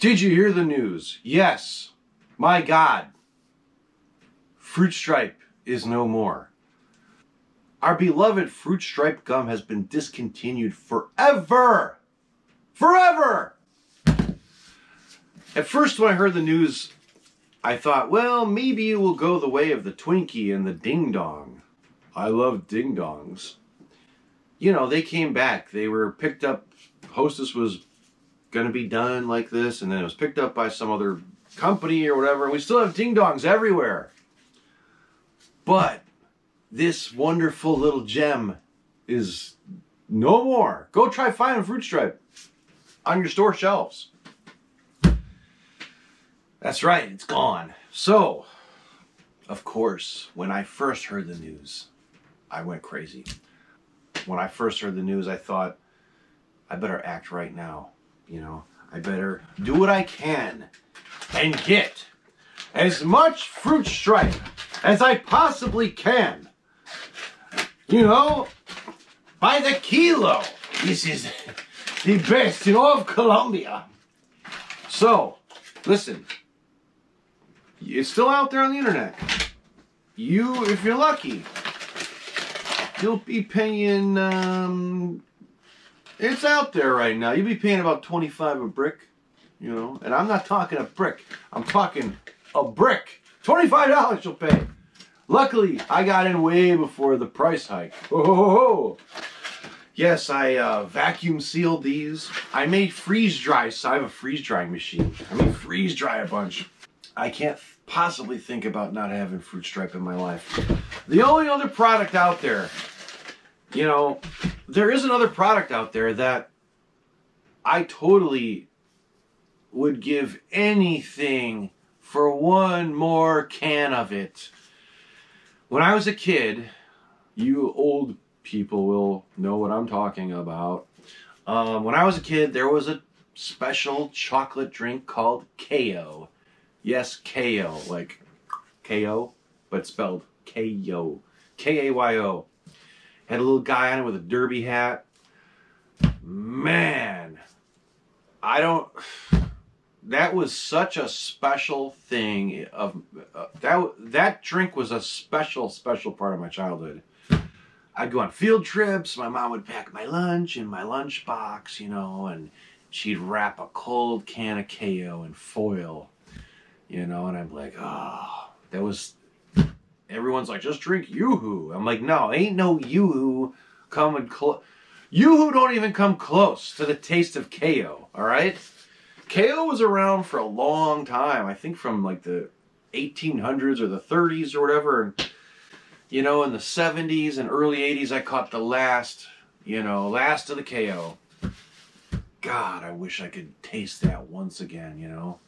Did you hear the news? Yes. My God. Fruit Stripe is no more. Our beloved Fruit Stripe gum has been discontinued forever. Forever! At first, when I heard the news, I thought, well, maybe it will go the way of the Twinkie and the Ding Dong. I love Ding Dongs. You know, they came back. They were picked up. Hostess was going to be done like this, and then it was picked up by some other company or whatever. And we still have Ding Dongs everywhere. But this wonderful little gem is no more. Go try finding Fruit Stripe on your store shelves. That's right, it's gone. So, of course, when I first heard the news, I went crazy. When I first heard the news, I thought, I better act right now. You know, I better do what I can and get as much fruit stripe as I possibly can. You know, by the kilo. This is the best in all of Colombia. So, listen, it's still out there on the internet. You, if you're lucky, you'll be paying, um, it's out there right now. You'd be paying about 25 a brick, you know, and I'm not talking a brick. I'm talking a brick. $25 you'll pay. Luckily, I got in way before the price hike. Oh, ho, ho, ho. Yes, I uh, vacuum sealed these. I made freeze dry, so I have a freeze drying machine. I made freeze dry a bunch. I can't possibly think about not having fruit stripe in my life. The only other product out there, you know, there is another product out there that I totally would give anything for one more can of it. When I was a kid, you old people will know what I'm talking about. Um, when I was a kid, there was a special chocolate drink called Kayo. Yes, Kayo, like KO, but spelled K-O. K-A-Y-O. Had a little guy on it with a derby hat. Man, I don't. That was such a special thing. Of uh, that that drink was a special, special part of my childhood. I'd go on field trips. My mom would pack my lunch in my lunch box, you know, and she'd wrap a cold can of Kayo in foil, you know, and I'm like, oh, that was. Everyone's like, just drink Yoo-Hoo. I'm like, no, ain't no Yoo-Hoo coming close. Yoo-Hoo don't even come close to the taste of Kayo, all right? Kayo was around for a long time. I think from like the 1800s or the 30s or whatever. And, you know, in the 70s and early 80s, I caught the last, you know, last of the Kayo. God, I wish I could taste that once again, you know.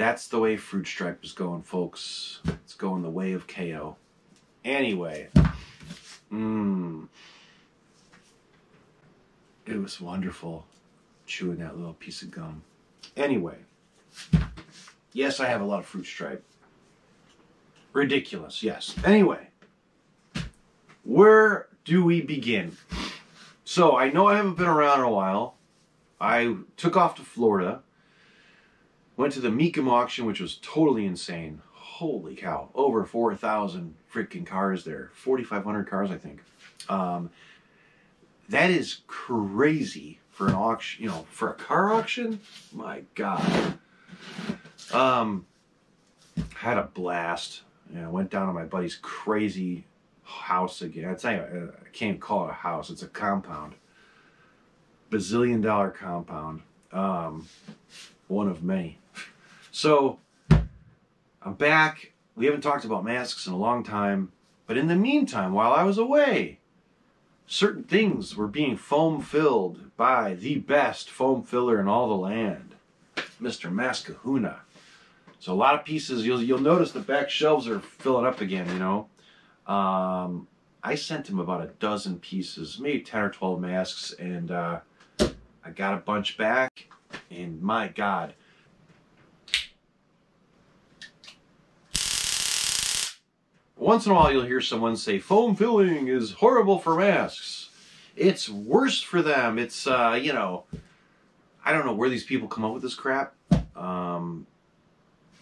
That's the way Fruit Stripe is going, folks. It's going the way of Kayo. Anyway, mmm. It was wonderful chewing that little piece of gum. Anyway, yes, I have a lot of Fruit Stripe. Ridiculous, yes. Anyway, where do we begin? So I know I haven't been around in a while. I took off to Florida, went to the Mecum auction, which was totally insane. Holy cow, over 4,000 freaking cars there. 4,500 cars, I think. Um, that is crazy for an auction, you know, for a car auction. My God. Um, had a blast. You know, went down to my buddy's crazy house again. I you, I can't call it a house. It's a compound. Bazillion dollar compound. Um, one of many. So I'm back. We haven't talked about masks in a long time. But in the meantime, while I was away, certain things were being foam filled by the best foam filler in all the land, Mr. Maskahuna. So a lot of pieces, you'll you'll notice the back shelves are filling up again. You know, um, I sent him about a dozen pieces, maybe ten or twelve masks, and uh, I got a bunch back. And my God, once in a while you'll hear someone say foam filling is horrible for masks. It's worse for them. It's uh, you know, I don't know where these people come up with this crap. Um,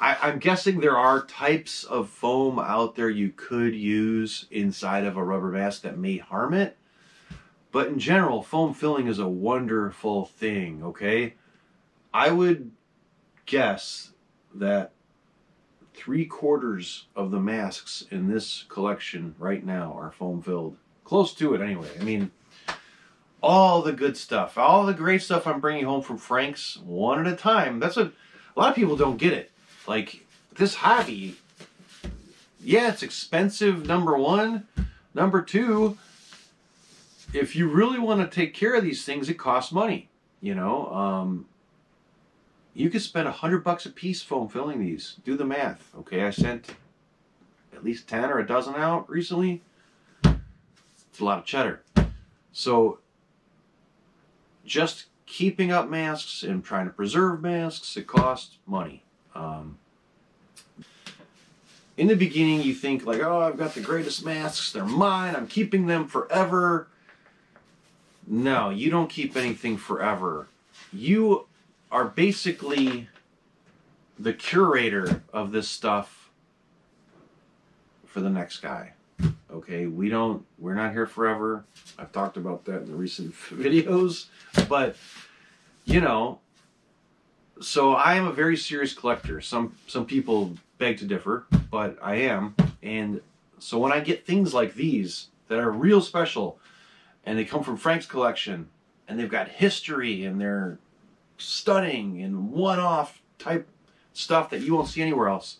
I, I'm guessing there are types of foam out there you could use inside of a rubber mask that may harm it. But in general, foam filling is a wonderful thing, okay? I would guess that three quarters of the masks in this collection right now are foam filled. Close to it, anyway. I mean, all the good stuff, all the great stuff I'm bringing home from Frank's one at a time. That's what a lot of people don't get it. Like, this hobby, yeah, it's expensive, number one. Number two, if you really want to take care of these things, it costs money. You know, um, you could spend a hundred bucks a piece foam filling these. Do the math. Okay, I sent at least ten or a dozen out recently. It's a lot of cheddar. So just keeping up masks and trying to preserve masks, it costs money. Um, in the beginning, you think like, oh, I've got the greatest masks. They're mine. I'm keeping them forever. No, you don't keep anything forever. You are basically the curator of this stuff for the next guy. Okay, we don't, we're not here forever. I've talked about that in the recent videos, but you know, so I am a very serious collector. Some some people beg to differ, but I am. And so when I get things like these that are real special, and they come from Frank's collection, and they've got history, and they're stunning and one-off type stuff that you won't see anywhere else.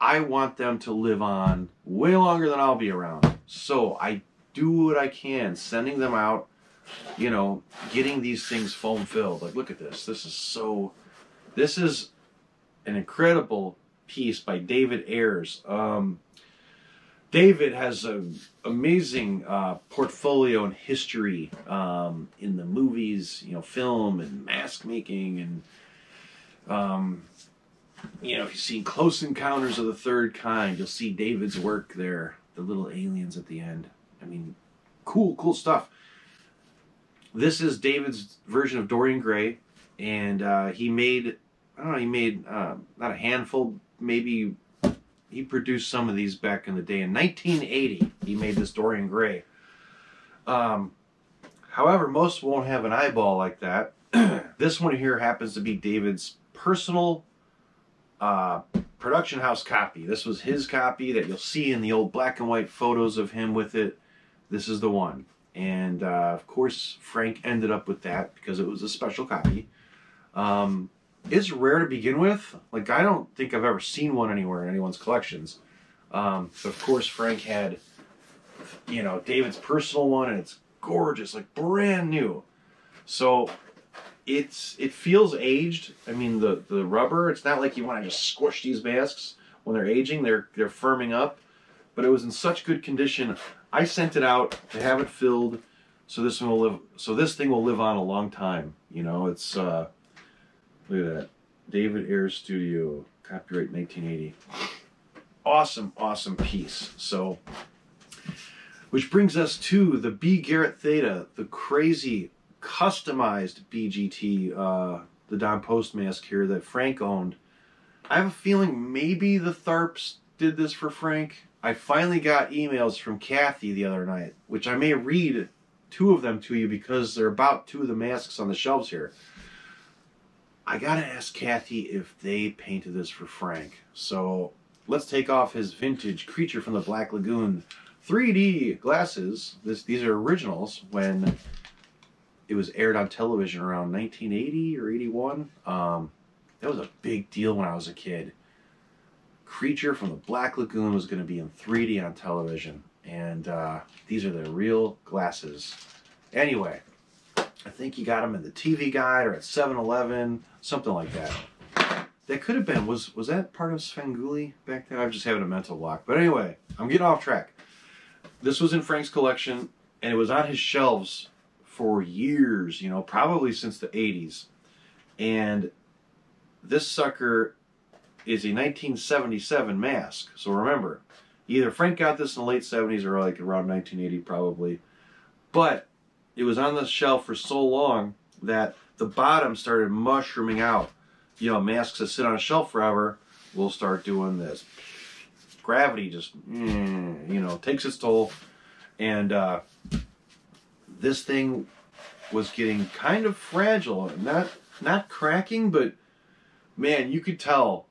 I want them to live on way longer than I'll be around. So I do what I can, sending them out, you know, getting these things foam filled. Like, look at this. This is so, this is an incredible piece by David Ayers. Um, David has an amazing uh, portfolio and history um, in the movies, you know, film and mask making, and um, you know, if you've seen Close Encounters of the Third Kind, you'll see David's work there. The little aliens at the end. I mean, cool, cool stuff. This is David's version of Dorian Gray, and uh, he made I don't know, he made uh, not a handful, maybe he produced some of these back in the day. In 1980, he made this Dorian Gray. Um, however, most won't have an eyeball like that. this one here happens to be David's personal uh, production house copy. This was his copy that you'll see in the old black and white photos of him with it. This is the one. And uh, of course, Frank ended up with that because it was a special copy. Um, it's rare to begin with. Like I don't think I've ever seen one anywhere in anyone's collections. Um, of course, Frank had, you know, David's personal one, and it's gorgeous, like brand new. So it's it feels aged. I mean, the the rubber. It's not like you want to just squish these masks when they're aging. They're they're firming up. But it was in such good condition. I sent it out to have it filled, so this one will live. So this thing will live on a long time. You know, it's. Uh, Look at that. David Ayers Studio, copyright 1980. Awesome, awesome piece. So, which brings us to the B. Garrett Theta, the crazy customized BGT, uh, the Don Post mask here that Frank owned. I have a feeling maybe the Tharps did this for Frank. I finally got emails from Kathy the other night, which I may read two of them to you because they're about two of the masks on the shelves here. I gotta ask Kathy if they painted this for Frank. So let's take off his vintage Creature from the Black Lagoon 3D glasses. This These are originals when it was aired on television around 1980 or 81. Um, that was a big deal when I was a kid. Creature from the Black Lagoon was going to be in 3D on television. And uh, these are the real glasses. Anyway, I think you got them in the TV Guide or at 7-Eleven, something like that. That could have been, was was that part of Svengoolie back then? I'm just having a mental block. But anyway, I'm getting off track. This was in Frank's collection, and it was on his shelves for years, you know, probably since the 80s. And this sucker is a 1977 mask. So remember, either Frank got this in the late 70s or like around 1980 probably. But it was on the shelf for so long that the bottom started mushrooming out. You know, masks that sit on a shelf forever will start doing this. Gravity just, mm, you know, takes its toll. And uh, this thing was getting kind of fragile. Not not cracking, but man, you could tell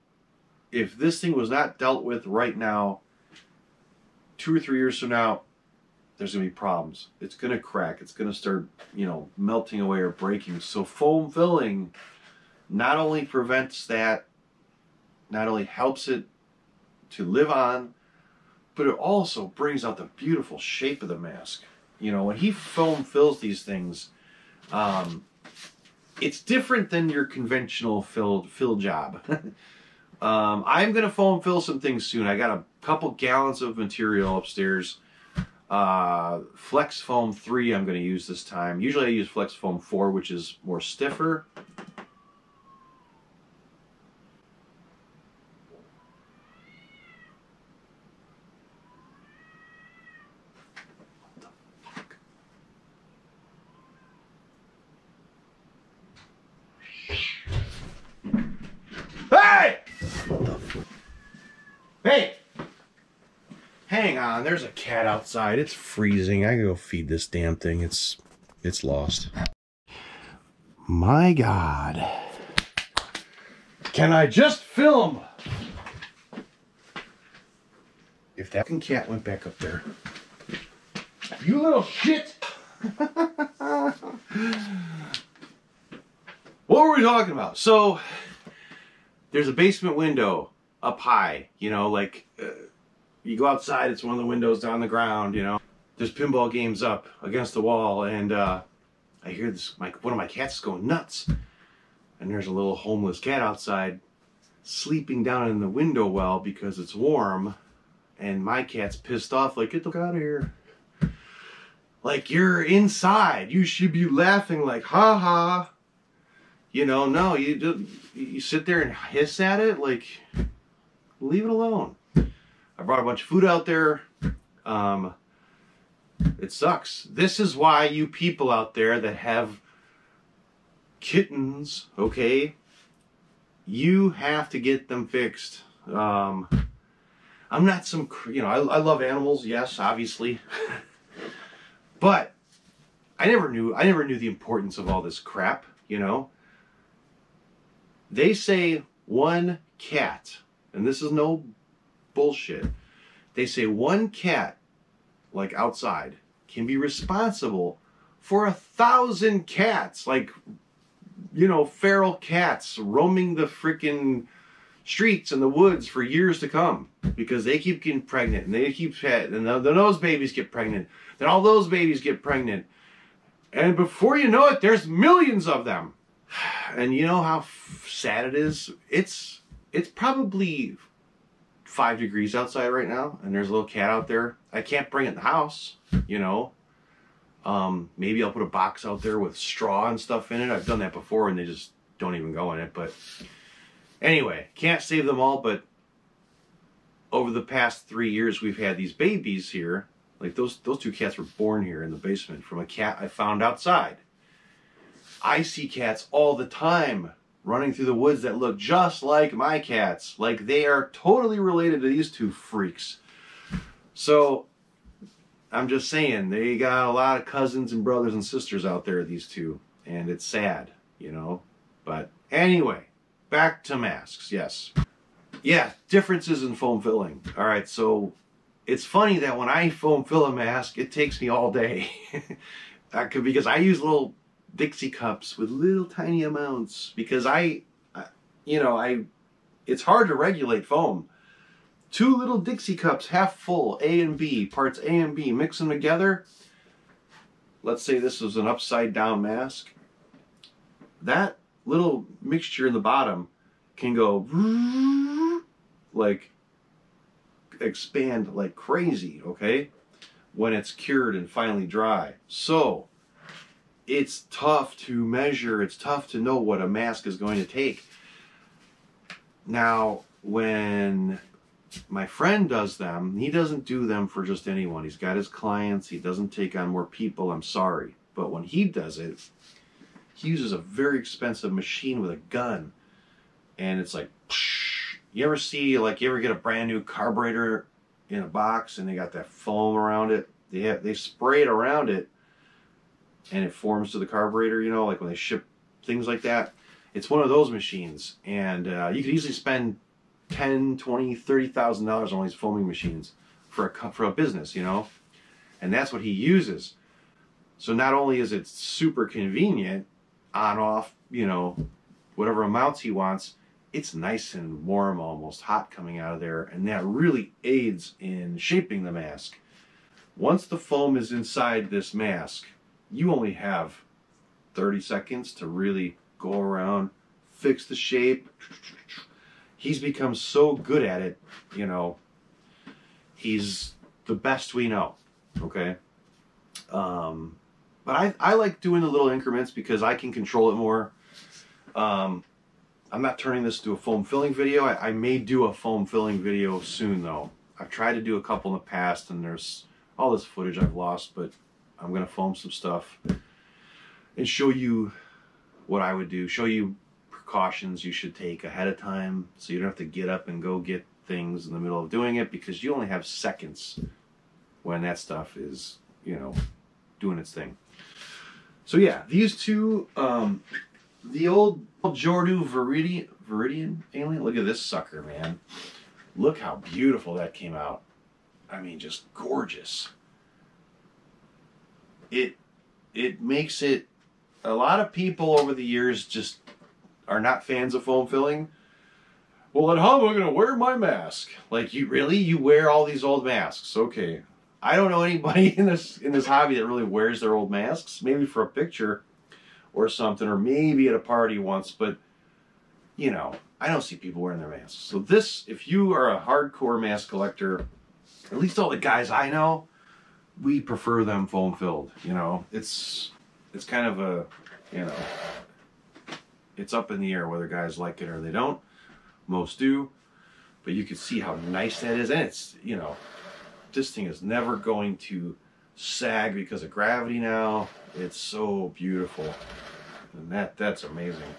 if this thing was not dealt with right now, two or three years from now, there's gonna be problems. It's gonna crack. It's gonna start, you know, melting away or breaking. So foam filling not only prevents that, not only helps it to live on, but it also brings out the beautiful shape of the mask. You know, when he foam fills these things, um, it's different than your conventional fill fill job. um, I'm gonna foam fill some things soon. I got a couple gallons of material upstairs. Uh, Flex Foam 3 I'm going to use this time. Usually I use Flex Foam 4, which is more stiffer. Hey! Hey! Hang on, there's a cat outside. It's freezing. I gotta go feed this damn thing. It's it's lost. My god. Can I just film? If that fucking cat went back up there. You little shit! what were we talking about? So, there's a basement window up high, you know, like. Uh, you go outside, it's one of the windows down the ground, you know. There's pinball games up against the wall, and uh, I hear this, my, one of my cats is going nuts. And there's a little homeless cat outside sleeping down in the window well because it's warm. And my cat's pissed off, like, get the fuck out of here. Like, you're inside. You should be laughing like, ha ha. You know, no, you, do, you sit there and hiss at it, like, leave it alone. I brought a bunch of food out there. Um, it sucks. This is why you people out there that have kittens, okay, you have to get them fixed. Um, I'm not some, you know, I, I love animals, yes, obviously. but I never knew, I never knew the importance of all this crap, you know. They say one cat, and this is no bullshit. They say one cat, like outside, can be responsible for a thousand cats, like, you know, feral cats roaming the freaking streets and the woods for years to come because they keep getting pregnant and they keep and then those babies get pregnant then all those babies get pregnant. And before you know it there's millions of them. And you know how sad it is? It's it's probably five degrees outside right now and there's a little cat out there, I can't bring it in the house, you know. Um, maybe I'll put a box out there with straw and stuff in it. I've done that before and they just don't even go in it. But anyway, can't save them all. But over the past three years, we've had these babies here. Like those, those two cats were born here in the basement from a cat I found outside. I see cats all the time running through the woods that look just like my cats. Like they are totally related to these two freaks. So I'm just saying, they got a lot of cousins and brothers and sisters out there, these two. And it's sad, you know. But anyway, back to masks, yes. Yeah, differences in foam filling. All right, so it's funny that when I foam fill a mask, it takes me all day. Uh, Could because I use little Dixie cups with little tiny amounts because I, you know, I, it's hard to regulate foam. Two little Dixie cups, half full, A and B, parts A and B, mix them together. Let's say this was an upside down mask. That little mixture in the bottom can go like expand like crazy, okay? When it's cured and finally dry. So, it's tough to measure. It's tough to know what a mask is going to take. Now, when my friend does them, he doesn't do them for just anyone. He's got his clients. He doesn't take on more people. I'm sorry. But when he does it, he uses a very expensive machine with a gun, and it's like, you ever see like you ever get a brand new carburetor in a box and they got that foam around it? They have, they spray it around it, and it forms to the carburetor. You know, like when they ship things like that. It's one of those machines, and uh, you could easily spend 10, 20, 30,000 dollars on these foaming machines for a for a business, you know, and that's what he uses. So not only is it super convenient, on off, you know, whatever amounts he wants, it's nice and warm, almost hot coming out of there, and that really aids in shaping the mask. Once the foam is inside this mask, you only have 30 seconds to really go around, fix the shape. He's become so good at it, you know, he's the best we know, okay? Um, but I, I like doing the little increments because I can control it more. Um, I'm not turning this to a foam filling video. I, I may do a foam filling video soon though. I've tried to do a couple in the past and there's all this footage I've lost, but I'm going to film some stuff and show you what I would do, show you precautions you should take ahead of time so you don't have to get up and go get things in the middle of doing it because you only have seconds when that stuff is, you know, doing its thing. So yeah, these two, um, the old Jordu Viridian, Viridian alien. Look at this sucker, man. Look how beautiful that came out. I mean, just gorgeous. It it makes it. A lot of people over the years just are not fans of foam filling. Well, at home, I'm going to wear my mask? Like you really? You wear all these old masks? Okay, I don't know anybody in this in this hobby that really wears their old masks. Maybe for a picture or something, or maybe at a party once. But you know, I don't see people wearing their masks. So this, if you are a hardcore mask collector, at least all the guys I know, we prefer them foam filled. You know, it's it's kind of a you know, it's up in the air whether guys like it or they don't. Most do, but you can see how nice that is, and it's you know this thing is never going to sag because of gravity now. It's so beautiful. And that that's amazing.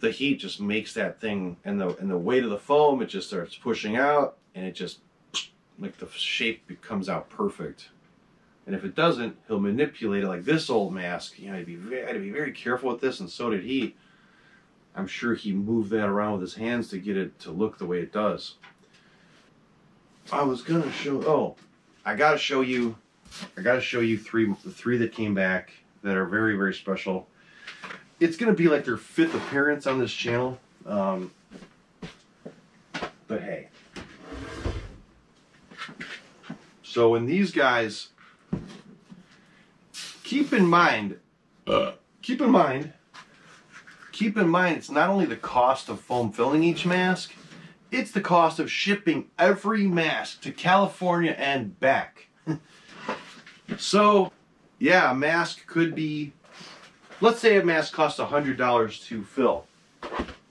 The heat just makes that thing and the and the weight of the foam, it just starts pushing out and it just like the shape comes out perfect. And if it doesn't, he'll manipulate it like this old mask. You know, to be very, to be very careful with this, and so did he. I'm sure he moved that around with his hands to get it to look the way it does. I was gonna show. Oh, I gotta show you. I gotta show you three. The three that came back that are very very special. It's gonna be like their fifth appearance on this channel. Um, but hey. So when these guys, keep in mind, uh, keep in mind, keep in mind, it's not only the cost of foam filling each mask, it's the cost of shipping every mask to California and back. so, yeah, a mask could be, let's say a mask costs $100 to fill.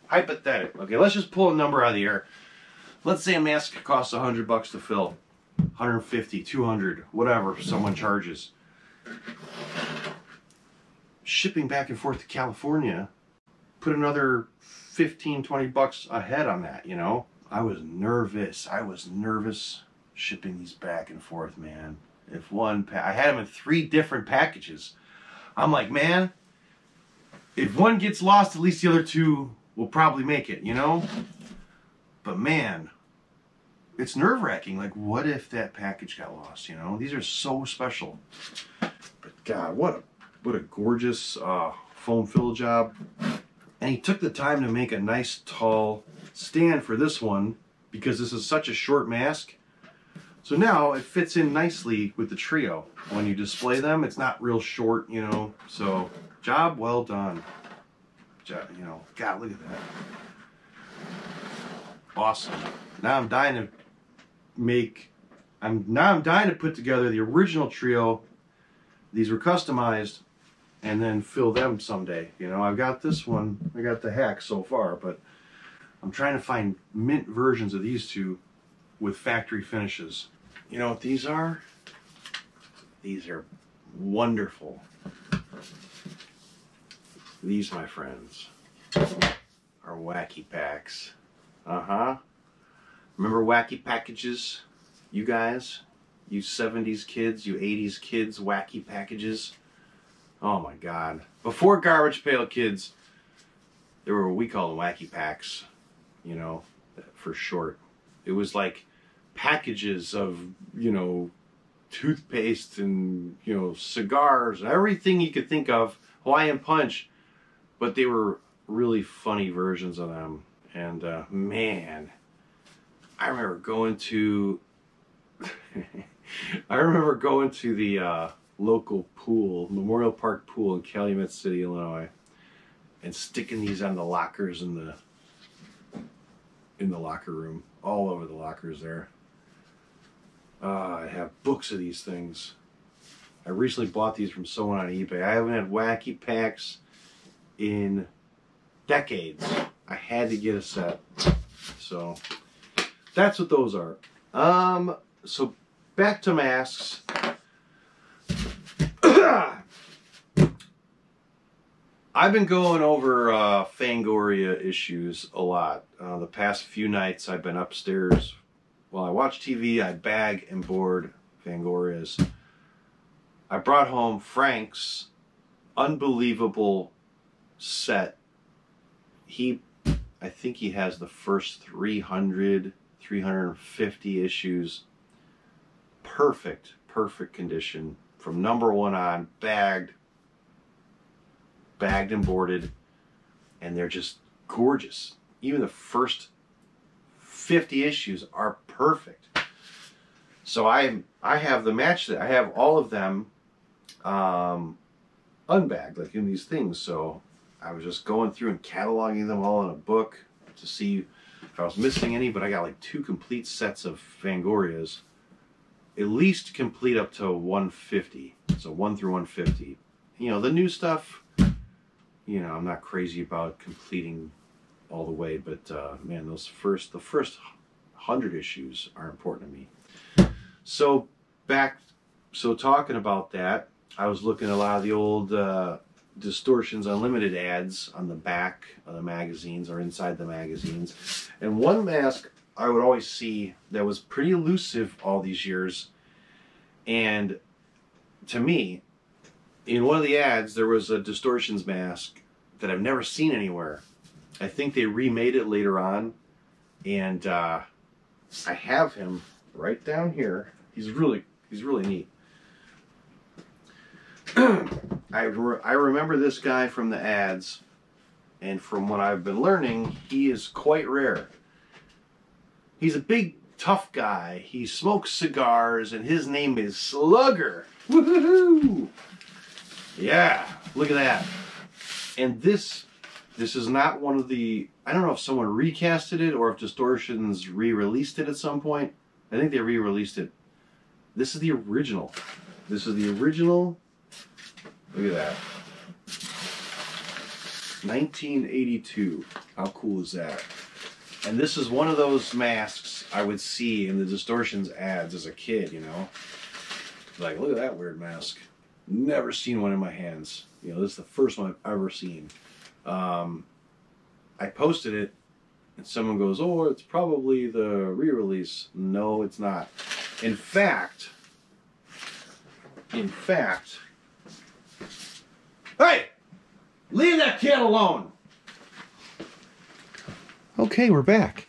Hypothetical. Okay, let's just pull a number out of the air. Let's say a mask costs 100 bucks to fill. 150, 200, whatever someone charges. Shipping back and forth to California, put another 15, 20 bucks ahead on that, you know? I was nervous. I was nervous shipping these back and forth, man. If one, I had them in three different packages. I'm like, man, if one gets lost, at least the other two will probably make it, you know? But man, it's nerve wracking. Like, what if that package got lost, you know? These are so special. But God, what a, what a gorgeous uh, foam fill job. And he took the time to make a nice tall stand for this one because this is such a short mask. So now it fits in nicely with the trio. When you display them, it's not real short, you know. So job well done. Job, you know, God, look at that. Awesome. Now I'm dying to make, I'm now I'm dying to put together the original trio. These were customized and then fill them someday. You know, I've got this one, I got the hack so far, but I'm trying to find mint versions of these two with factory finishes. You know what these are? These are wonderful. These, my friends, are wacky packs. Uh huh. Remember wacky packages? You guys? You 70s kids, you 80s kids, wacky packages? Oh my god. Before Garbage Pail Kids, there were what we call them wacky packs, you know, for short. It was like packages of, you know, toothpaste and, you know, cigars, everything you could think of, Hawaiian Punch, but they were really funny versions of them. And uh, man, I remember going to, I remember going to the uh, local pool, Memorial Park Pool in Calumet City, Illinois, and sticking these on the lockers in the in the locker room, all over the lockers there. Uh, I have books of these things. I recently bought these from someone on eBay. I haven't had wacky packs in decades. I had to get a set. So that's what those are. Um, so back to masks. I've been going over uh, Fangoria issues a lot. Uh, the past few nights I've been upstairs while I watch TV, I bag and board Fangorias. I brought home Frank's unbelievable set. He, I think he has the first 300, 350 issues. Perfect, perfect condition from number one on, bagged, bagged and boarded, and they're just gorgeous. Even the first 50 issues are perfect. So I I have the match that I have all of them um, unbagged, like in these things. So I was just going through and cataloging them all in a book to see if I was missing any, but I got like two complete sets of Fangorias, at least complete up to 150. So 1 through 150. You know, the new stuff, you know, I'm not crazy about completing all the way, but uh, man, those first, the first 100 issues are important to me. So back, so talking about that, I was looking at a lot of the old uh, Distortions Unlimited ads on the back of the magazines or inside the magazines. And one mask I would always see that was pretty elusive all these years. And to me, in one of the ads, there was a Distortions mask that I've never seen anywhere. I think they remade it later on. And uh, I have him right down here. He's really, he's really neat. I, re I remember this guy from the ads, and from what I've been learning, he is quite rare. He's a big, tough guy. He smokes cigars, and his name is Slugger. Woohoo! Yeah, look at that. And this, this is not one of the. I don't know if someone recasted it or if Distortions re-released it at some point. I think they re-released it. This is the original. This is the original Look at that. 1982. How cool is that? And this is one of those masks I would see in the Distortions ads as a kid, you know? Like, look at that weird mask. Never seen one in my hands. You know, this is the first one I've ever seen. Um, I posted it, and someone goes, oh, it's probably the re-release. No, it's not. In fact, in fact, Hey! Leave that kid alone! Okay, we're back.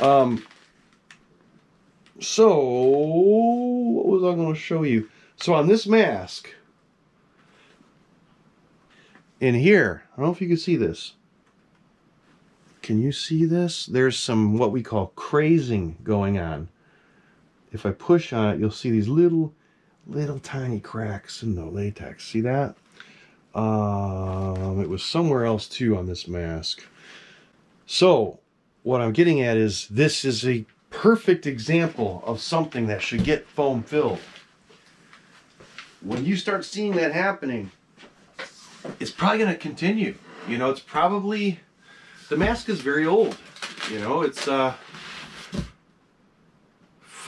Um, so, what was I going to show you? So on this mask, in here, I don't know if you can see this. Can you see this? There's some what we call crazing going on. If I push on it, you'll see these little, little tiny cracks in the latex. See that? Um, it was somewhere else too on this mask. So, what I'm getting at is this is a perfect example of something that should get foam filled. When you start seeing that happening, it's probably going to continue. You know, it's probably, the mask is very old. You know, it's, uh,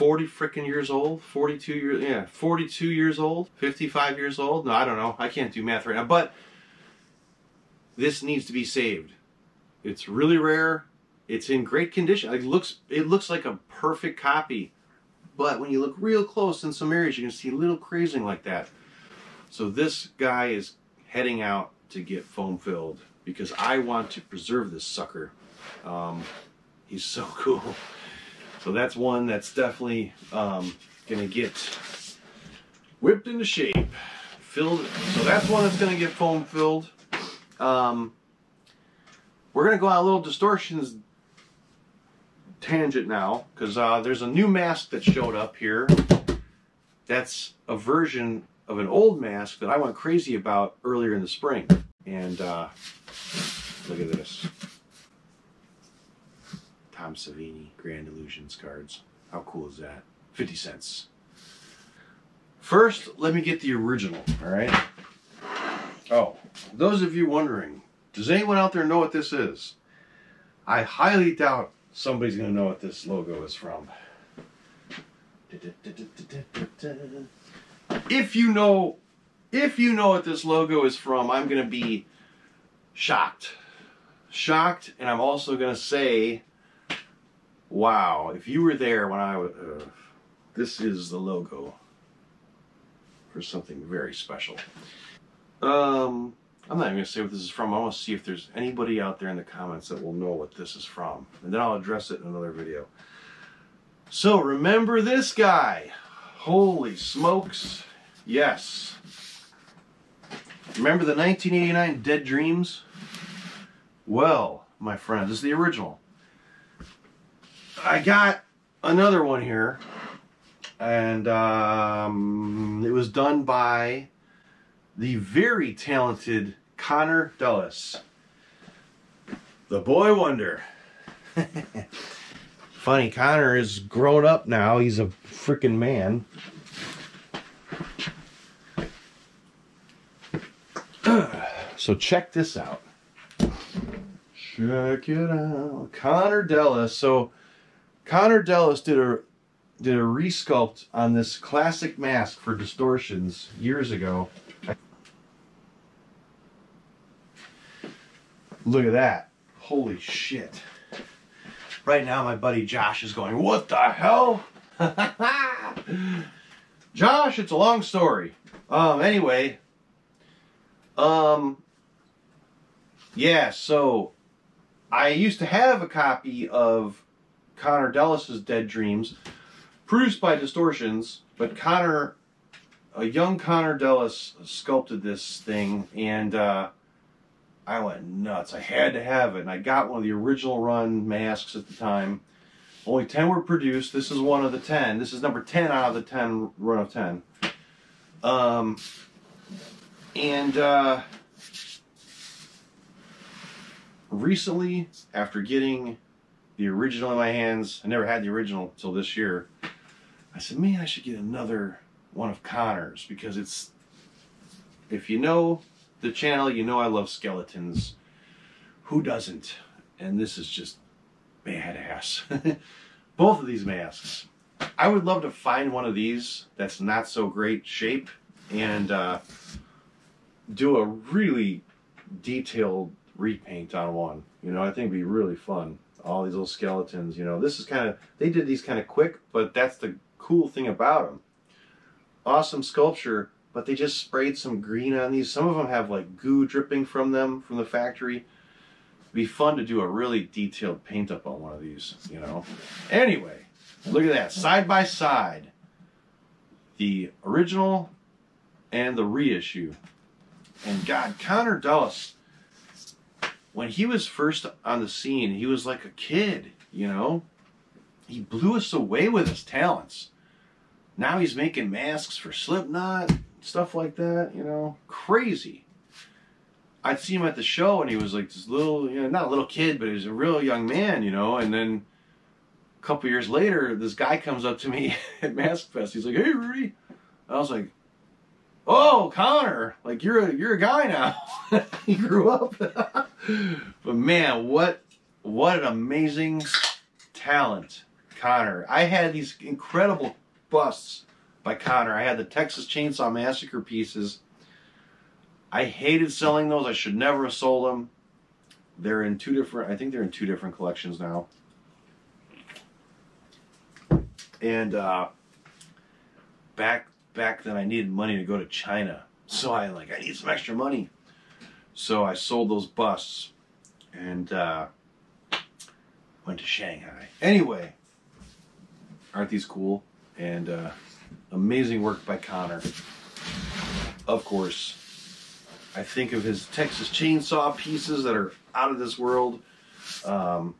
40 freaking years old, 42 years, yeah, 42 years old, 55 years old. No, I don't know. I can't do math right now. But this needs to be saved. It's really rare. It's in great condition. It looks it looks like a perfect copy. But when you look real close in some areas, you can see little crazing like that. So this guy is heading out to get foam filled because I want to preserve this sucker. Um, he's so cool. So that's one that's definitely um, gonna get whipped into shape, filled. So that's one that's gonna get foam filled. Um, we're gonna go on a little distortions tangent now because uh, there's a new mask that showed up here. That's a version of an old mask that I went crazy about earlier in the spring. And uh, look at this. Tom Savini, Grand Illusions cards. How cool is that? 50 cents. First, let me get the original, all right? Oh, those of you wondering, does anyone out there know what this is? I highly doubt somebody's going to know what this logo is from. If you know if you know what this logo is from, I'm going to be shocked. Shocked, and I'm also going to say, wow, if you were there when I was, uh, this is the logo for something very special. Um, I'm not even going to say what this is from. I want to see if there's anybody out there in the comments that will know what this is from. And then I'll address it in another video. So remember this guy. Holy smokes. Yes. Remember the 1989 Dead Dreams? Well, my friend, this is the original. I got another one here. And um, it was done by the very talented Connor Dulles. The boy wonder. Funny, Connor is grown up now. He's a freaking man. so check this out. Check it out. Connor Dulles. So Connor Dulles did a did a resculpt on this classic mask for distortions years ago. Look at that. Holy shit. Right now my buddy Josh is going, what the hell? Josh, it's a long story. Um, anyway, um, yeah, so I used to have a copy of Connor Dulles' Dead Dreams, produced by Distortions, but Connor, a young Connor Dulles sculpted this thing, and uh, I went nuts. I had to have it, and I got one of the original run masks at the time. Only 10 were produced. This is one of the 10. This is number 10 out of the 10 run of 10. Um, and uh, recently, after getting the original in my hands, I never had the original until this year. I said, man, I should get another one of Connor's because it's, if you know the channel, you know I love skeletons. Who doesn't? And this is just badass. Both of these masks. I would love to find one of these that's not so great shape and uh, do a really detailed repaint on one. You know, I think it'd be really fun. All these little skeletons, you know, this is kind of, they did these kind of quick, but that's the cool thing about them. Awesome sculpture, but they just sprayed some green on these. Some of them have like goo dripping from them from the factory. It'd be fun to do a really detailed paint up on one of these, you know. Anyway, look at that, side by side. The original and the reissue. And God, Connor Dulles, when he was first on the scene, he was like a kid, you know? He blew us away with his talents. Now he's making masks for Slipknot, stuff like that, you know? Crazy. I'd see him at the show and he was like this little, you know, not a little kid, but he was a real young man, you know? And then a couple years later, this guy comes up to me at Mask Fest. He's like, hey, Rudy. I was like, oh connor like you're a you're a guy now he grew up but man what what an amazing talent connor i had these incredible busts by connor i had the texas chainsaw massacre pieces I hated selling those. I should never have sold them. They're in two different. I think they're in two different collections now. And uh, back back then, I needed money to go to China, so I like I need some extra money. So I sold those busts and uh, went to Shanghai. Anyway, aren't these cool? And uh, amazing work by Connor. Of course, I think of his Texas Chainsaw pieces that are out of this world. Um,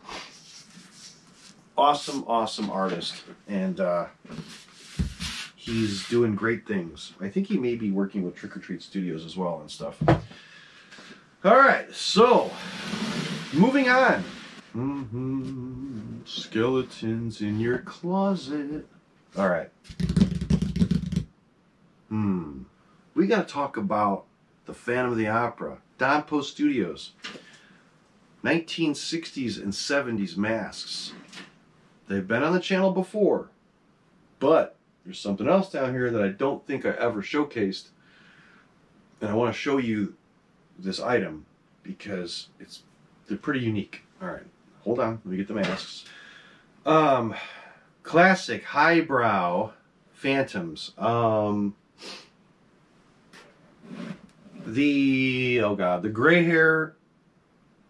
awesome, awesome artist, and uh, he's doing great things. I think he may be working with Trick or Treat Studios as well and stuff. All right, so moving on. Mm-hmm. Skeletons in your closet. All right. Hmm. We got to talk about the Phantom of the Opera, Don Post Studios. 1960s and 70s masks. They've been on the channel before, but there's something else down here that I don't think I ever showcased. And I want to show you this item because it's they're pretty unique. All right, hold on, let me get the masks. Um, classic highbrow phantoms. Um, the oh god, the gray hair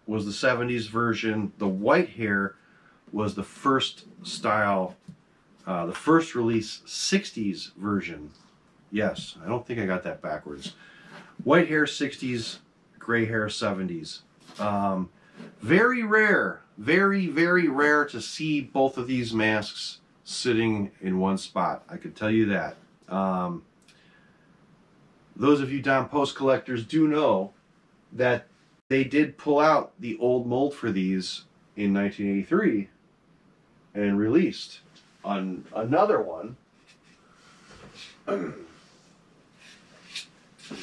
was the 70s version. The white hair was the first style, uh, the first release 60s version. Yes, I don't think I got that backwards. White hair 60s, gray hair 70s. Um, very rare, very, very rare to see both of these masks sitting in one spot. I could tell you that. Um, those of you Don Post collectors do know that they did pull out the old mold for these in 1983 and released on another one.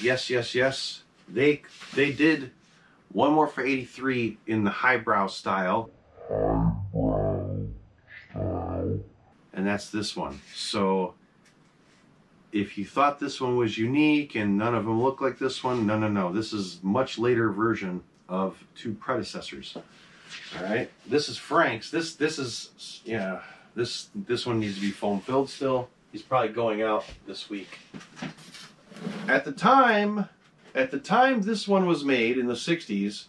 yes, yes, yes. They they did one more for 83 in the highbrow style. And that's this one. So if you thought this one was unique and none of them look like this one, no, no, no. This is much later version of two predecessors. All right, this is Frank's. This this is yeah. This this one needs to be foam filled still. He's probably going out this week. At the time, at the time this one was made in the '60s,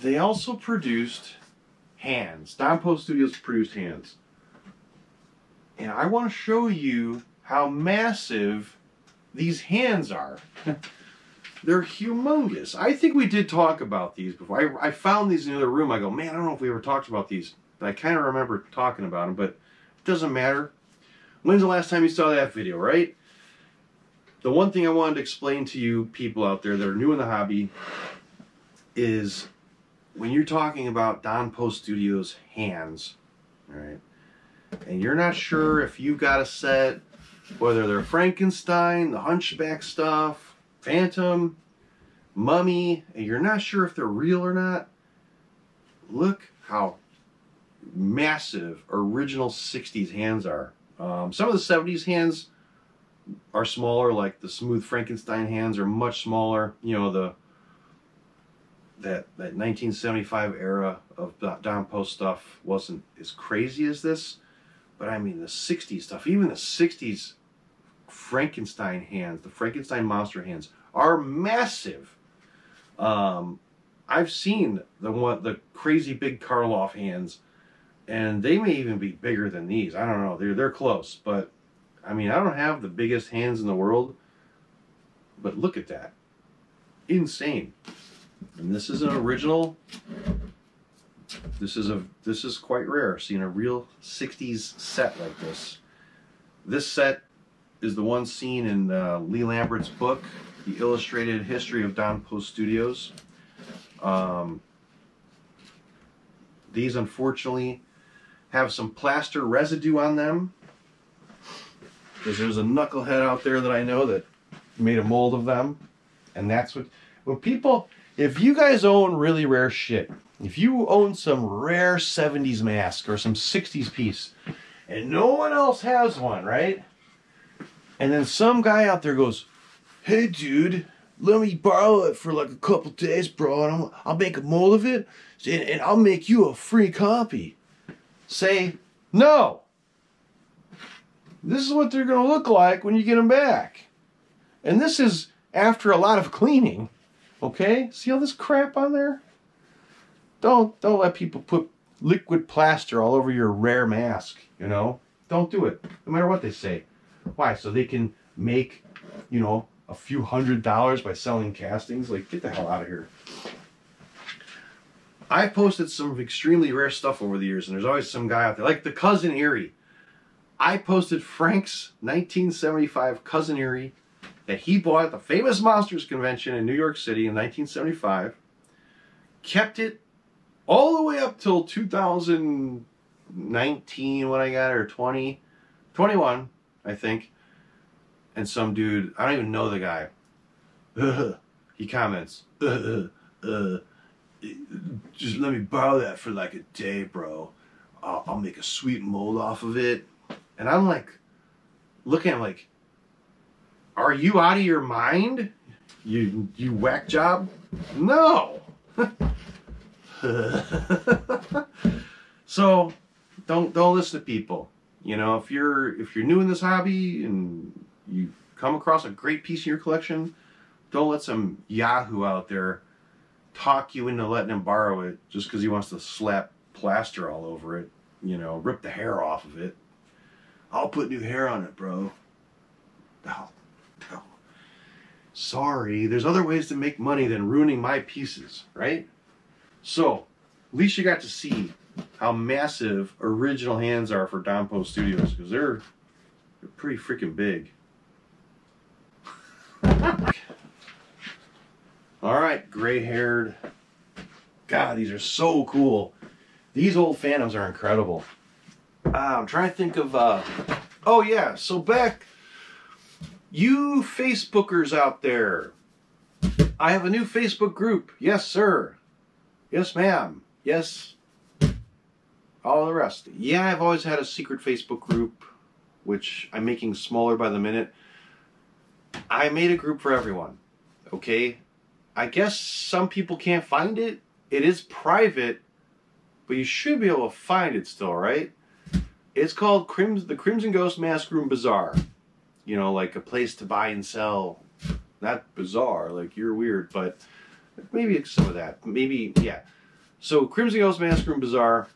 they also produced hands. Don Post Studios produced hands, and I want to show you how massive these hands are. They're humongous. I think we did talk about these before. I, I found these in the other room. I go, man, I don't know if we ever talked about these. I kind of remember talking about them, but it doesn't matter. When's the last time you saw that video, right? The one thing I wanted to explain to you people out there that are new in the hobby is when you're talking about Don Post Studios hands, right? And you're not sure if you've got a set, whether they're Frankenstein, the Hunchback stuff, Phantom, Mummy, and you're not sure if they're real or not, look how massive original 60s hands are. Um, some of the 70s hands are smaller, like the smooth Frankenstein hands are much smaller. You know, the that that 1975 era of Don Post stuff wasn't as crazy as this, but I mean the 60s stuff, even the 60s Frankenstein hands, the Frankenstein monster hands, are massive. Um, I've seen the one, the crazy big Karloff hands, and they may even be bigger than these. I don't know. They're they're close, but I mean, I don't have the biggest hands in the world, but look at that, insane. And this is an original. This is a this is quite rare. Seeing a real '60s set like this. This set is the one seen in uh, Lee Lambert's book, The Illustrated History of Don Post Studios. Um, these unfortunately have some plaster residue on them because there's a knucklehead out there that I know that made a mold of them. And that's what, when people, if you guys own really rare shit, if you own some rare 70s mask or some 60s piece, and no one else has one, right? And then some guy out there goes, Hey, dude, let me borrow it for like a couple days, bro, and I'll, I'll make a mold of it, and, and I'll make you a free copy. Say no. This is what they're going to look like when you get them back. And this is after a lot of cleaning. Okay? See all this crap on there? Don't don't let people put liquid plaster all over your rare mask, you know? Don't do it. No matter what they say. Why? So they can make, you know, a few hundred dollars by selling castings? Like get the hell out of here. I posted some extremely rare stuff over the years, and there's always some guy out there, like the Cousin Erie. I posted Frank's 1975 Cousin Erie that he bought at the famous Monsters Convention in New York City in 1975. Kept it all the way up till 2019 when I got it, or 20, 21, I think. And some dude, I don't even know the guy. he comments, uh, uh, just let me borrow that for like a day, bro. I'll, I'll make a sweet mold off of it. And I'm like, looking at him like, are you out of your mind? You you whack job? No. so don't don't listen to people. You know, if you're if you're new in this hobby and you come across a great piece in your collection, don't let some Yahoo out there talk you into letting him borrow it just because he wants to slap plaster all over it. You know, rip the hair off of it. I'll put new hair on it, bro. No, no. Sorry, there's other ways to make money than ruining my pieces, right? So, at least you got to see how massive original hands are for Don Post Studios because they're they're pretty freaking big. All right, gray-haired. God, these are so cool. These old Phantoms are incredible. Uh, I'm trying to think of. Uh, oh yeah, so back, you Facebookers out there, I have a new Facebook group. Yes, sir. Yes, ma'am. Yes. All the rest. Yeah, I've always had a secret Facebook group, which I'm making smaller by the minute. I made a group for everyone. Okay? I guess some people can't find it. It is private, but you should be able to find it still, right? It's called Crims- the Crimson Ghost Mask Room Bazaar. You know, like a place to buy and sell. Not bizarre, like you're weird, but maybe some of that. Maybe, yeah. So, Crimson Ghost Mask Room Bazaar.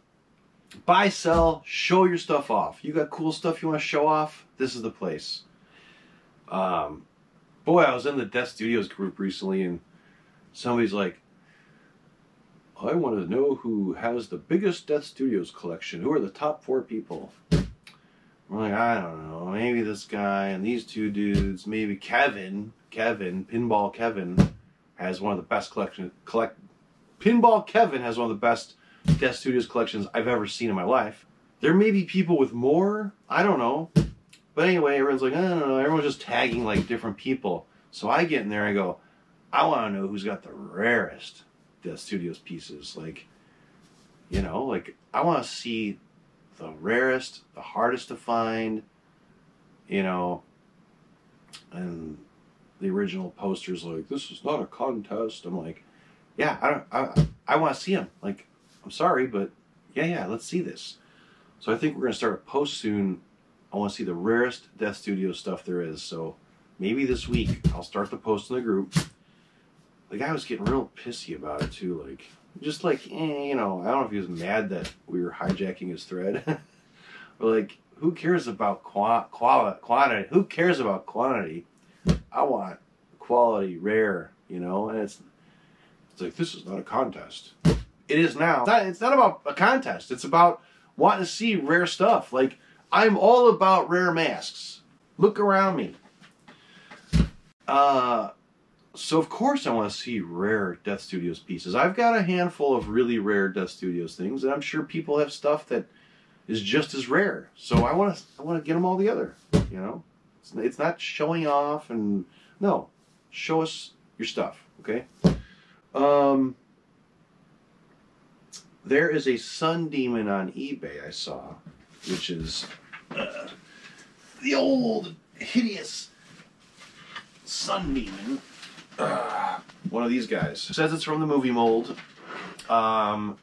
Buy, sell, show your stuff off. You got cool stuff you want to show off? This is the place. Um, boy, I was in the Death Studios group recently, and somebody's like, I want to know who has the biggest Death Studios collection. Who are the top four people? I'm like, I don't know. Maybe this guy and these two dudes. Maybe Kevin. Kevin, Pinball Kevin, has one of the best collection. Collect. Pinball Kevin has one of the best Death Studios collections I've ever seen in my life. There may be people with more. I don't know. But anyway, everyone's like, I don't know. Everyone's just tagging like different people. So I get in there. And I go, I want to know who's got the rarest Death Studios pieces. Like, you know, like I want to see the rarest, the hardest to find, you know, and the original posters like this is not a contest. I'm like, yeah, I don't, I, I want to see them. Like, I'm sorry, but yeah, yeah, let's see this. So I think we're gonna start a post soon. I want to see the rarest Death Studio stuff there is. So maybe this week I'll start the post in the group. The guy was getting real pissy about it too, like just like eh, you know, I don't know if he was mad that we were hijacking his thread, or like who cares about qua- quali- quantity? Who cares about quantity? I want quality, rare, you know, and it's it's like this is not a contest. It is now. It's not, it's not about a contest. It's about wanting to see rare stuff. Like I'm all about rare masks. Look around me. Uh so of course I want to see rare Death Studios pieces. I've got a handful of really rare Death Studios things, and I'm sure people have stuff that is just as rare. So I want to I want to get them all together. You know, it's, it's not showing off and no, show us your stuff. Okay. Um. There is a Sun Demon on eBay I saw, which is uh, the old hideous Sun Demon one of these guys. Says it's from the movie mold. Um,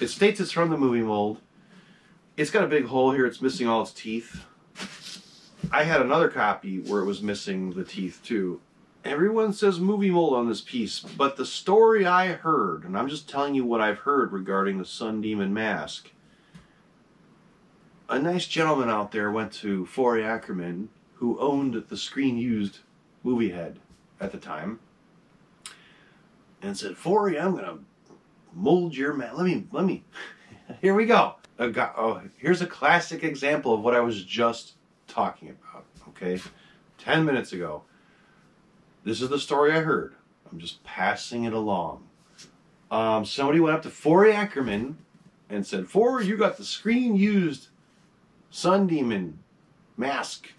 it states it's from the movie mold. It's got a big hole here. It's missing all its teeth. I had another copy where it was missing the teeth too. Everyone says movie mold on this piece, but the story I heard, and I'm just telling you what I've heard regarding the Sun Demon mask. A nice gentleman out there went to Forry Ackerman, who owned the screen used movie head at the time, and said, Forry, I'm gonna mold your man. Let me, let me. Here we go. oh, here's a classic example of what I was just talking about. Okay, ten minutes ago. This is the story I heard. I'm just passing it along. Um, somebody went up to Forry Ackerman and said, Forry, you got the screen used Sun Demon mask.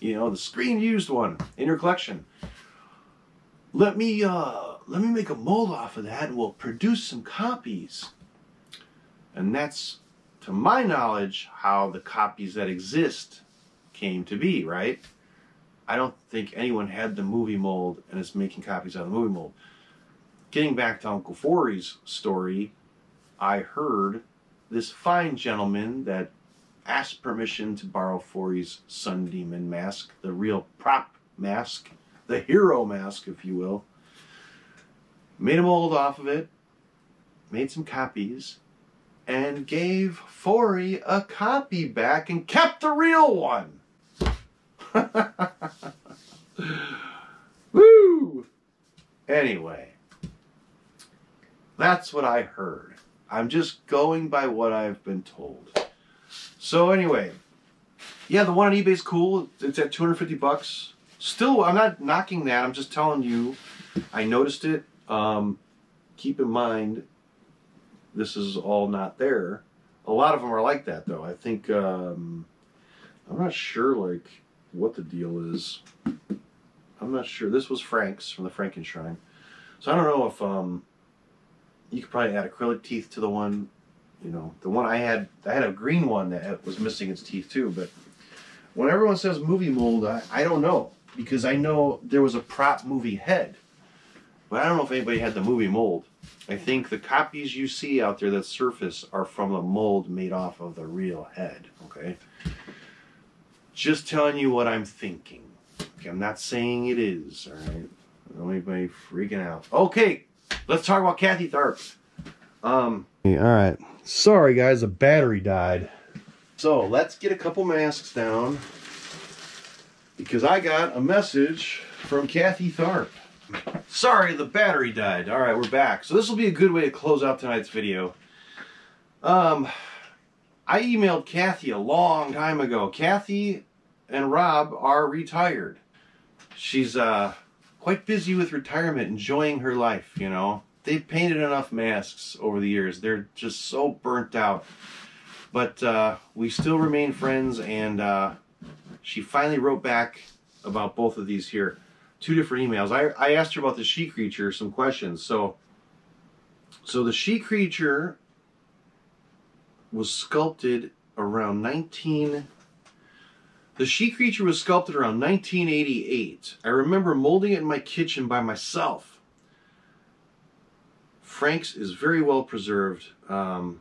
You know, the screen used one in your collection. Let me uh, let me make a mold off of that and we'll produce some copies. And that's, to my knowledge, how the copies that exist came to be, right? I don't think anyone had the movie mold and is making copies out of the movie mold. Getting back to Uncle Forry's story, I heard this fine gentleman that asked permission to borrow Forry's Sun Demon mask, the real prop mask, the hero mask, if you will. Made a mold off of it, made some copies, and gave Forry a copy back and kept the real one. Woo! Anyway, that's what I heard. I'm just going by what I've been told. So anyway, yeah, the one on eBay is cool. It's at 250 bucks. Still, I'm not knocking that. I'm just telling you, I noticed it. Um, keep in mind, this is all not there. A lot of them are like that, though. I think um, I'm not sure, like what the deal is. I'm not sure. This was Frank's from the Frankenstein. So I don't know if um, you could probably add acrylic teeth to the one. You know, the one I had, I had a green one that was missing its teeth too. But when everyone says movie mold, I, I don't know because I know there was a prop movie head, but I don't know if anybody had the movie mold. I think the copies you see out there that surface are from a mold made off of the real head. Okay. Just telling you what I'm thinking. Okay, I'm not saying it is, all right? Don't anybody freaking out. Okay, let's talk about Kathy Tharp. Um, all right. Sorry, guys, the battery died. So let's get a couple masks down because I got a message from Kathy Tharp. Sorry, the battery died. All right, we're back. So this will be a good way to close out tonight's video. Um, I emailed Kathy a long time ago. Kathy and Rob are retired. She's uh, quite busy with retirement, enjoying her life, you know. They've painted enough masks over the years. They're just so burnt out. But uh, we still remain friends, and uh, she finally wrote back about both of these here. Two different emails. I, I asked her about the she creature some questions. So, so the she creature was sculpted around 19- the she creature was sculpted around 1988. I remember molding it in my kitchen by myself. Frank's is very well preserved. Um,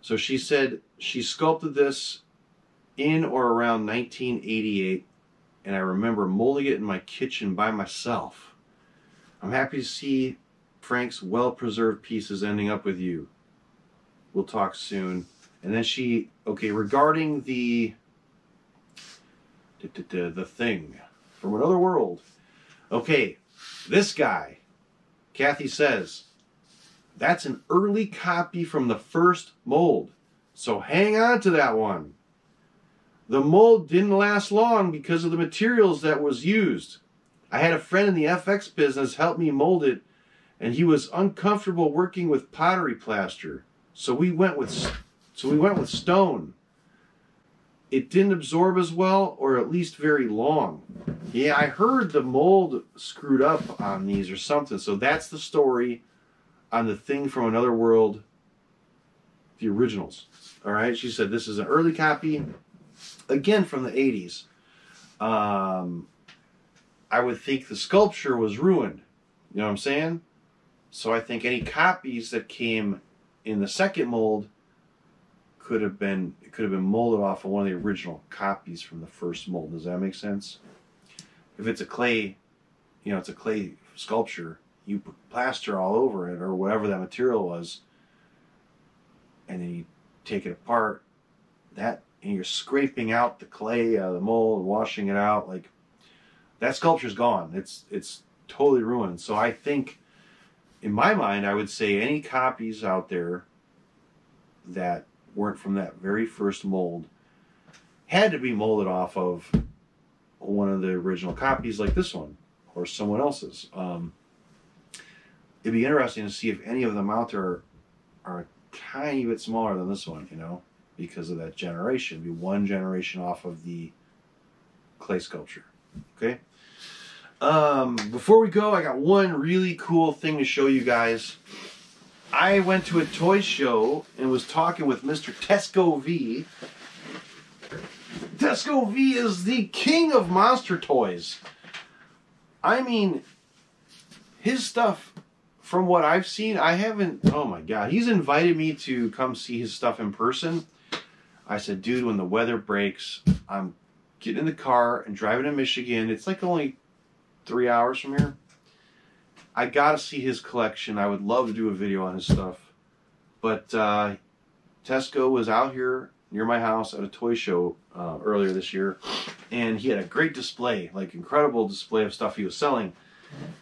so she said she sculpted this in or around 1988, and I remember molding it in my kitchen by myself. I'm happy to see Frank's well preserved pieces ending up with you. We'll talk soon. And then she, okay, regarding the the thing from another world. Okay, this guy, Kathy says, that's an early copy from the first mold. So hang on to that one. The mold didn't last long because of the materials that was used. I had a friend in the FX business help me mold it and he was uncomfortable working with pottery plaster. So we went with so we went with stone it didn't absorb as well or at least very long. Yeah, I heard the mold screwed up on these or something. So that's the story on the thing from another world, the originals. All right, she said this is an early copy, again from the 80s. Um, I would think the sculpture was ruined. You know what I'm saying? So I think any copies that came in the second mold could have been could have been molded off of one of the original copies from the first mold. Does that make sense? If it's a clay, you know, it's a clay sculpture, you put plaster all over it or whatever that material was, and then you take it apart, that and you're scraping out the clay out of the mold washing it out, like that sculpture's gone. It's it's totally ruined. So I think in my mind I would say any copies out there that weren't from that very first mold had to be molded off of one of the original copies like this one or someone else's. Um, it'd be interesting to see if any of them out there are a tiny bit smaller than this one, you know, because of that generation. It'd be one generation off of the clay sculpture. Okay. Um, before we go, I got one really cool thing to show you guys. I went to a toy show and was talking with Mr. Tesco Vee. Tesco Vee is the king of monster toys. I mean, his stuff, from what I've seen, I haven't. Oh my god, he's invited me to come see his stuff in person. I said, dude, when the weather breaks, I'm getting in the car and driving to Michigan. It's like only three hours from here. I gotta see his collection. I would love to do a video on his stuff. But uh, Tesco was out here near my house at a toy show uh, earlier this year, and he had a great display, like incredible display of stuff he was selling.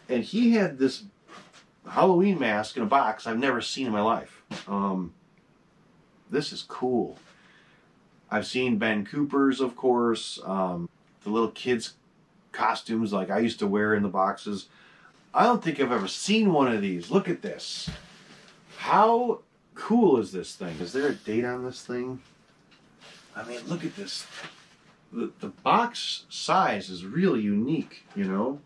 And he had this Halloween mask in a box I've never seen in my life. Um, this is cool. I've seen Ben Cooper's, of course, um, the little kids' costumes like I used to wear in the boxes. I don't think I've ever seen one of these. Look at this. How cool is this thing? Is there a date on this thing? I mean, look at this. The, the box size is really unique, you know?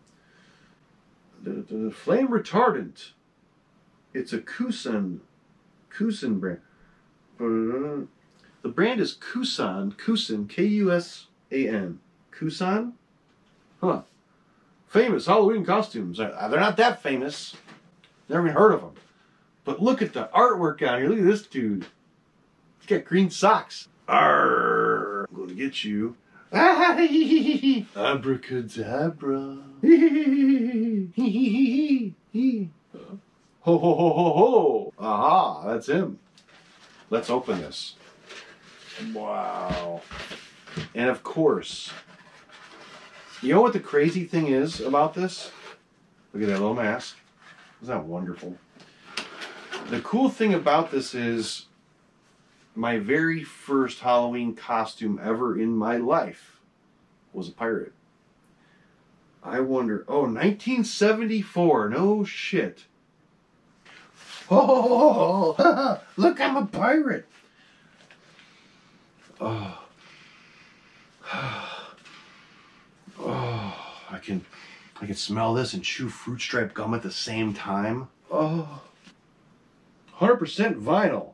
The, the flame retardant. It's a Kusan, Kusan brand. The brand is Kusan, Kusan, K-U-S-A-N. Kusan? Huh famous Halloween costumes. Uh, they're not that famous. Never even heard of them. But look at the artwork out here. Look at this dude. He's got green socks. Arr, I'm going to get you. Abracadabra. ho ho ho ho ho. Aha, that's him. Let's open this. Wow. And of course, you know what the crazy thing is about this? Look at that little mask. Isn't that wonderful? The cool thing about this is my very first Halloween costume ever in my life was a pirate. I wonder, oh, 1974, no shit. Oh, look, I'm a pirate. Oh. Oh, I can, I can smell this and chew fruit stripe gum at the same time. Oh, 100% vinyl.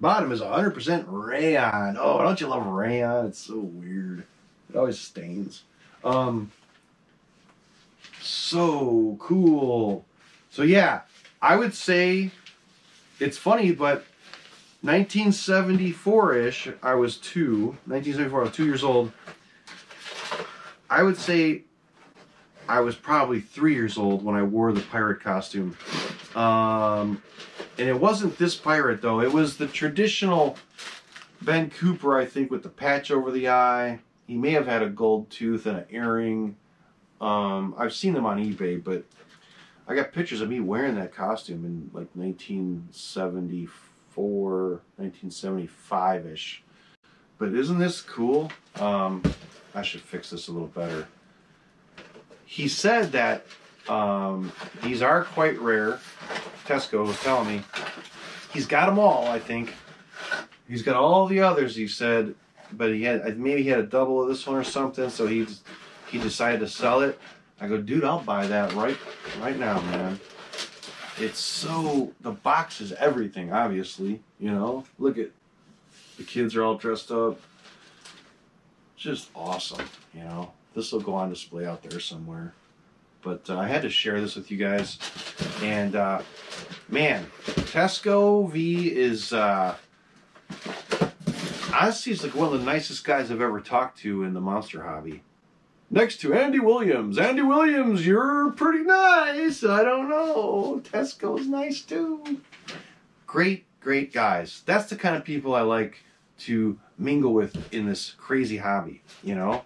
Bottom is 100% rayon. Oh, don't you love rayon? It's so weird. It always stains. Um, so cool. So yeah, I would say it's funny, but 1974-ish, I was two. 1974, I was two years old. I would say I was probably three years old when I wore the pirate costume. Um, and it wasn't this pirate though. It was the traditional Ben Cooper, I think, with the patch over the eye. He may have had a gold tooth and an earring. Um, I've seen them on eBay, but I got pictures of me wearing that costume in like 1974, 1975-ish. But isn't this cool? Um, I should fix this a little better. He said that um, these are quite rare. Tesco was telling me. He's got them all, I think. He's got all the others, he said, but he had maybe he had a double of this one or something, so he he decided to sell it. I go, dude, I'll buy that right right now, man. It's so the box is everything, obviously. You know, look at the kids are all dressed up just awesome, you know. this will go on display out there somewhere. But uh, I had to share this with you guys. And uh, man, Tesco Vee is uh, honestly he's like one of the nicest guys I've ever talked to in the monster hobby. Next to Andy Williams. Andy Williams, you're pretty nice. I don't know. Tesco's nice too. Great, great guys. That's the kind of people I like to mingle with in this crazy hobby, you know?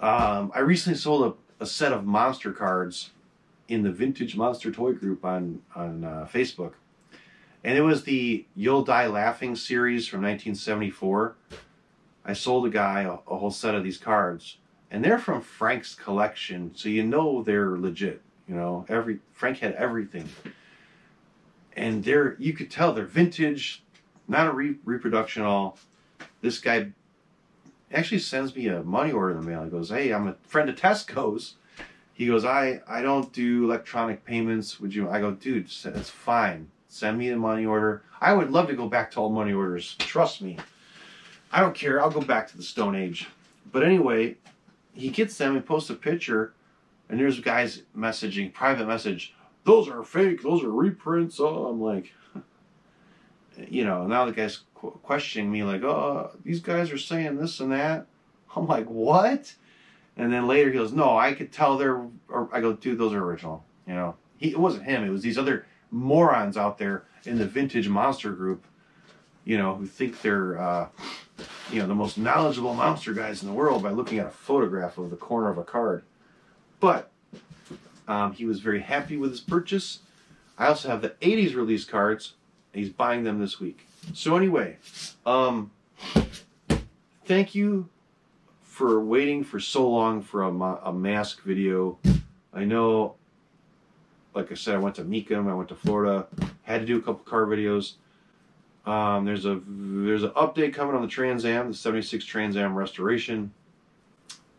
Um, I recently sold a, a, set of monster cards in the Vintage Monster Toy Group on, on uh, Facebook. And it was the You'll Die Laughing series from 1974. I sold a guy a, a whole set of these cards. And they're from Frank's collection, so you know they're legit. You know, every Frank had everything. And they're you could tell they're vintage, not a re- reproduction at all. This guy actually sends me a money order in the mail. He goes, "Hey, I'm a friend of Tesco's." He goes, "I I don't do electronic payments. Would you?" I go, "Dude, that's fine. Send me the money order. I would love to go back to all money orders. Trust me. I don't care. I'll go back to the Stone Age." But anyway, he gets them and posts a picture, and there's guys messaging private message. Those are fake. Those are reprints. Oh, I'm like, you know. Now the guy's questioning me like, oh, these guys are saying this and that. I'm like, what? And then later he goes, no, I could tell they're. Or I go, dude, those are original. You know, he it wasn't him. It was these other morons out there in the vintage monster group. You know, who think they're. Uh, you know, the most knowledgeable monster guys in the world by looking at a photograph of the corner of a card. But um, he was very happy with his purchase. I also have the 80s release cards. And he's buying them this week. So anyway, um, thank you for waiting for so long for a, a mask video. I know, like I said, I went to Mecum, I went to Florida, had to do a couple car videos. Um, there's a there's an update coming on the Trans Am, the 76 Trans Am restoration.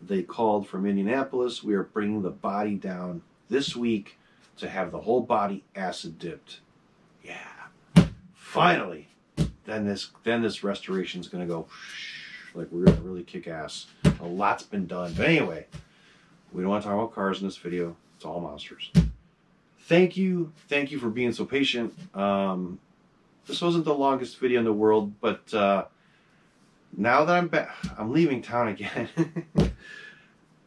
They called from Indianapolis. We are bringing the body down this week to have the whole body acid dipped. Yeah, finally. Then this then this restoration is gonna go like we're gonna really kick ass. A lot's been done, but anyway, we don't want to talk about cars in this video. It's all monsters. Thank you, thank you for being so patient. Um, this wasn't the longest video in the world, but uh, now that I'm back, I'm leaving town again.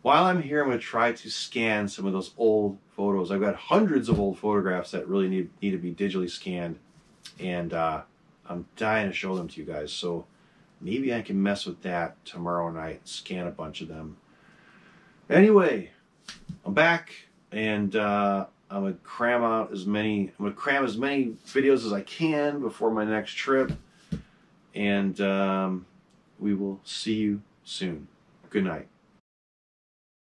While I'm here, I'm going to try to scan some of those old photos. I've got hundreds of old photographs that really need, need to be digitally scanned, and uh, I'm dying to show them to you guys. So maybe I can mess with that tomorrow night, scan a bunch of them. Anyway, I'm back, and uh, I'm gonna cram out as many. I'm gonna cram as many videos as I can before my next trip, and um, we will see you soon. Good night.